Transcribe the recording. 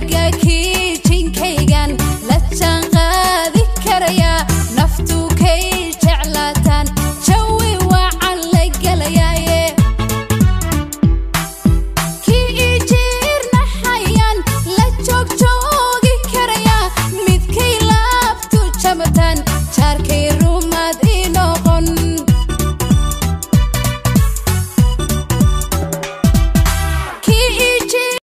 like a key.